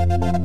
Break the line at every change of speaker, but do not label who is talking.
Thank